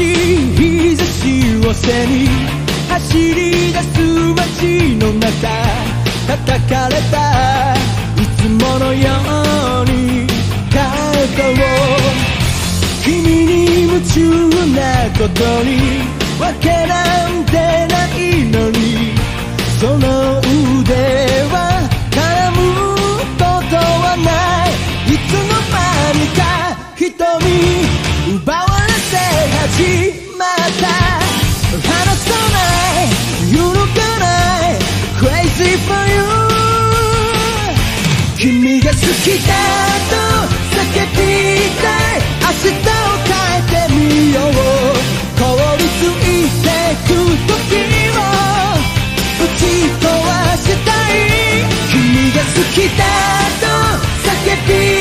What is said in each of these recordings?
しい日差しを背に走り出す街の中叩かれたいつものように肩を君に夢中なことにわけなんてないのにその上君が好きだと叫びたい明日を変えてみよう。凍りついてく時を打ち壊したい。君が好きだと叫びたい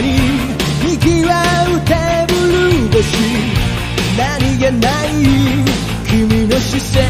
に賑わうテーブル越し何気ない君の視線。